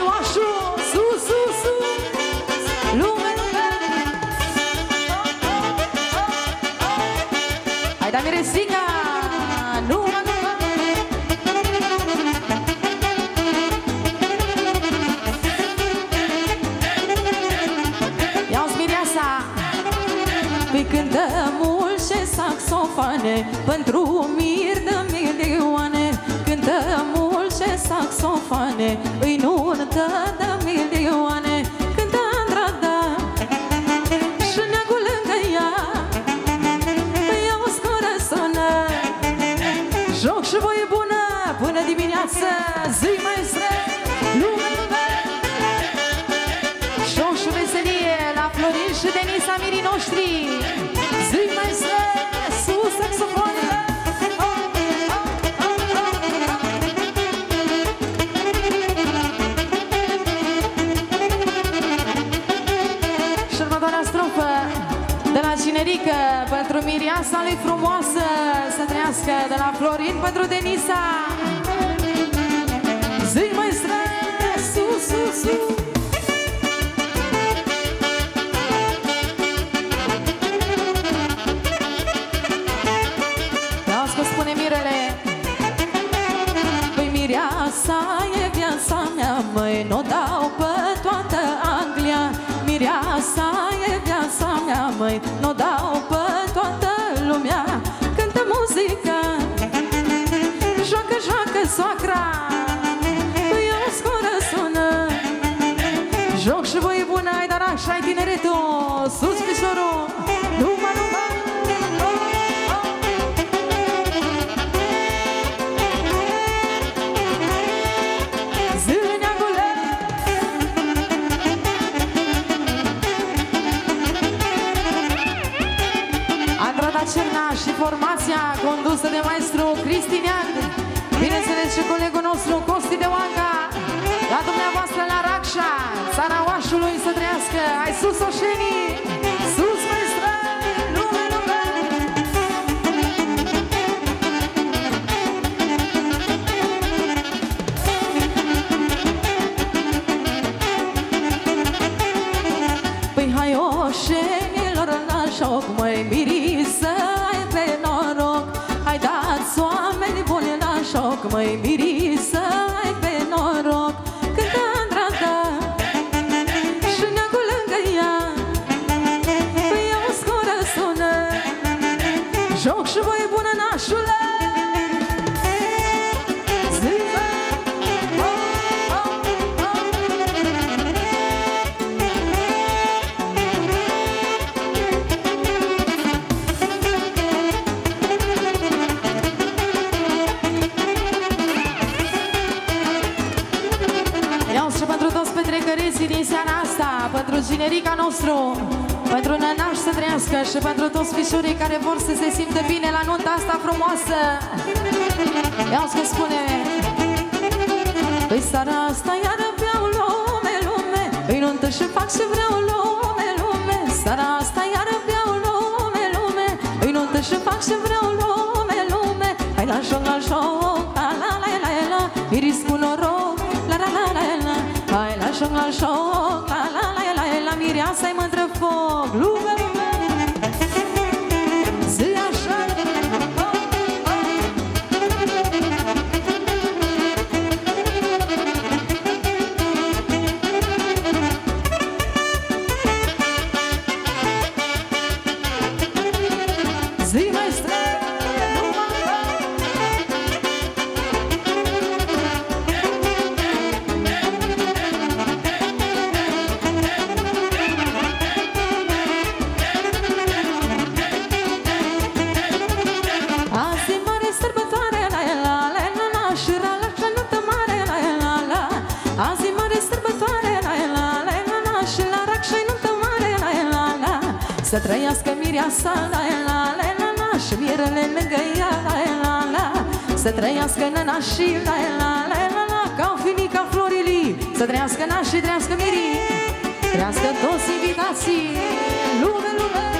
Hai, oașu, sus, sus, sus! Lume, lume Hai, da miresica Lume, lume Ia-ți mireasa! Păi cântă mulțe saxofane Pentru mir de mulțe saxofane Îi nuntă de milioane Cântă Andrada Și neagul lângă ea Îi au scoră sună. Joc și voie bună Până dimineață Zi maestre Lume, lume. Joc și veselie la Florin și Denisa mirii noștri pentru Miriasa lui frumoasă să trăiască de la Florin pentru Denisa. Zi mai sus, sus, sus Auzi că spune Mirele Păi mireasa e viața mea Măi, n-o dau pe toată Anglia. Mireasa e viața mea Măi, n-o dau Joc și voi bună, ai dar așa ai tineretul Sus, pișorul Numai, numai. Zâneagule Andrada Cerna și formația condusă de maestru Cristinean. Bineînțeles și colegul nostru Costi de Oanga. La dumneavoastră sus oșenii! Sus maestre Lume, lume! Păi hai oșenilor la joc Măi mirisă ai pe noroc. Hai dați oameni buni la joc Măi mirisă nașule Zilă oh, oh, oh. Iau și pentru toți petrecăriții din seara asta, pentru generica nostru, pentru nănaș să trăiască și pentru toți fișorii care vor să se simtă bine la nunta asta frumoasă. Iau că spune Păi seara asta iară vreau lume, lume Îi nuntă și fac și vreau lume, lume Seara asta iară vreau lume, lume Îi nuntă și fac și vreau lume, lume Hai la joc, la joc, la la la la la Iris cu noroc, la la la la la Hai la joc, la joc, la la la la la Mireasa-i mândră blue. Să trăiască mireasa, la la la la la Și mirele lângă ea, la la la. Să trăiască năna și la la la la la Ca finica florilii. Să trăiască naș și trăiască mirii Trăiască toți invitații. Lume, lume